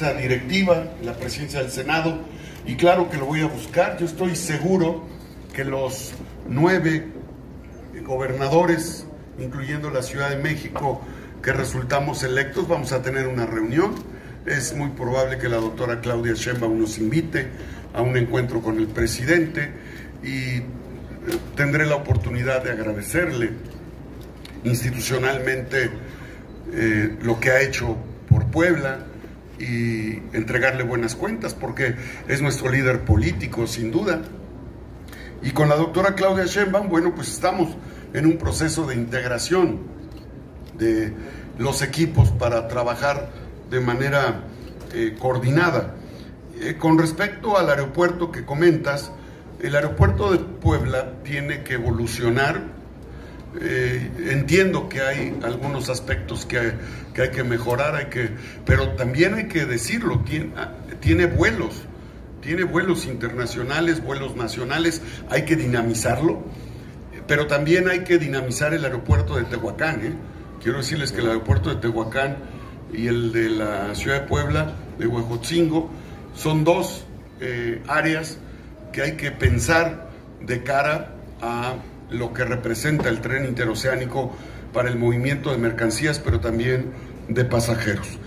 esa directiva, la presidencia del Senado, y claro que lo voy a buscar. Yo estoy seguro que los nueve gobernadores, incluyendo la Ciudad de México, que resultamos electos, vamos a tener una reunión. Es muy probable que la doctora Claudia Sheinbaum nos invite a un encuentro con el presidente y tendré la oportunidad de agradecerle institucionalmente eh, lo que ha hecho por Puebla, y entregarle buenas cuentas, porque es nuestro líder político, sin duda. Y con la doctora Claudia Sheinbaum, bueno, pues estamos en un proceso de integración de los equipos para trabajar de manera eh, coordinada. Eh, con respecto al aeropuerto que comentas, el aeropuerto de Puebla tiene que evolucionar eh, entiendo que hay algunos aspectos que, hay que mejorar, hay que, pero también hay que decirlo, tiene, ah, tiene vuelos, tiene vuelos internacionales, vuelos nacionales, hay que dinamizarlo, pero también hay que dinamizar el aeropuerto de Tehuacán. ¿eh? Quiero decirles que el aeropuerto de Tehuacán y el de la ciudad de Puebla, de Huejotzingo, son dos eh, áreas que hay que pensar de cara a lo que representa el tren interoceánico para el movimiento de mercancías, pero también de pasajeros.